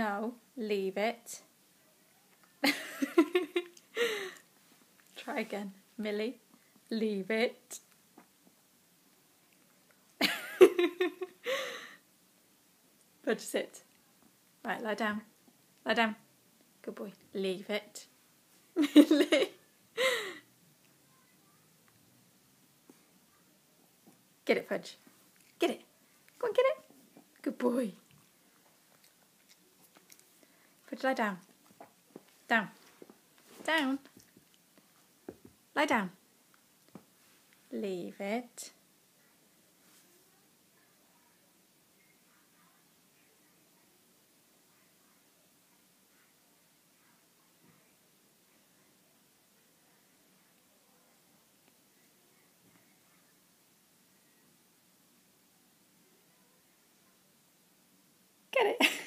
No, leave it. Try again. Millie, leave it. Fudge, sit. Right, lie down. Lie down. Good boy. Leave it. Millie. Get it, Fudge. Get it. Go and get it. Good boy. Fudge, lie down. Down. Down. Lie down. Leave it. Get it.